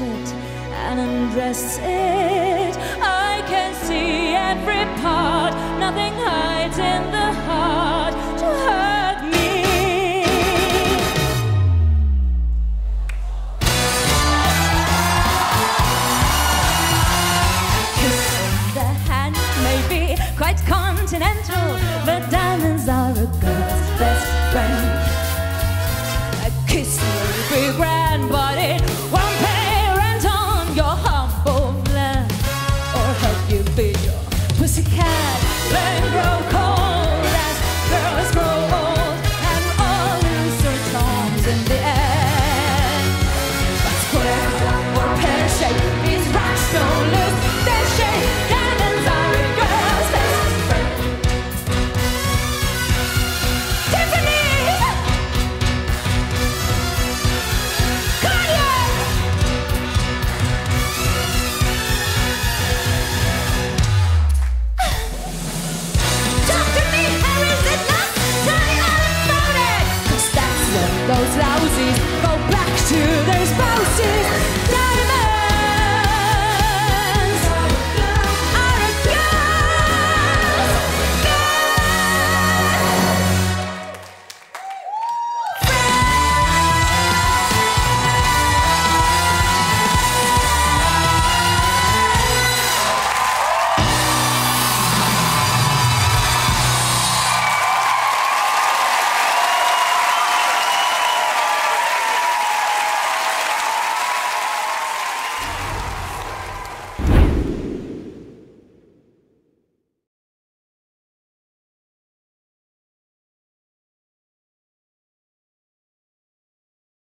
it, and undress it. I can see every part, nothing hides in the heart to hurt me. Kiss in the hand may be quite continental, but diamonds are a girl's best friend.